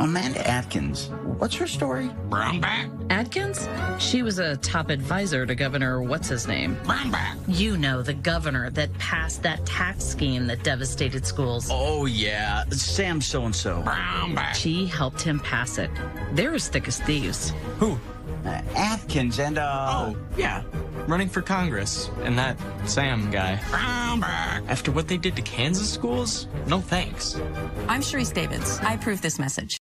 Amanda Adkins, what's her story? Brownback. Adkins? She was a top advisor to Governor What's His Name? Brownback. You know, the governor that passed that tax scheme that devastated schools. Oh, yeah, Sam so and so. Brownback. She helped him pass it. They're as thick as thieves. Who? Uh, Adkins and, uh. Oh, yeah. Running for Congress. And that Sam guy. Brownback. After what they did to Kansas schools? No thanks. I'm Sharice Davids. I approve this message.